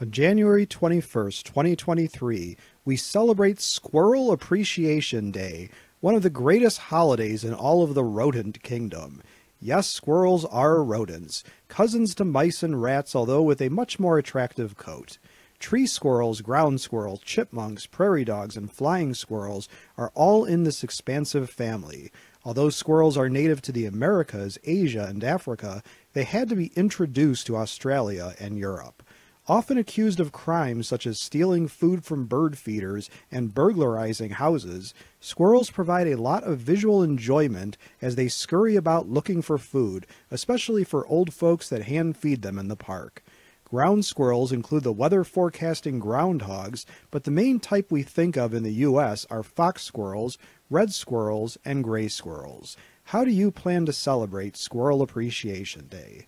On January 21st, 2023, we celebrate Squirrel Appreciation Day, one of the greatest holidays in all of the rodent kingdom. Yes, squirrels are rodents, cousins to mice and rats, although with a much more attractive coat. Tree squirrels, ground squirrels, chipmunks, prairie dogs, and flying squirrels are all in this expansive family. Although squirrels are native to the Americas, Asia, and Africa, they had to be introduced to Australia and Europe. Often accused of crimes such as stealing food from bird feeders and burglarizing houses, squirrels provide a lot of visual enjoyment as they scurry about looking for food, especially for old folks that hand feed them in the park. Ground squirrels include the weather forecasting groundhogs, but the main type we think of in the U.S. are fox squirrels, red squirrels, and gray squirrels. How do you plan to celebrate Squirrel Appreciation Day?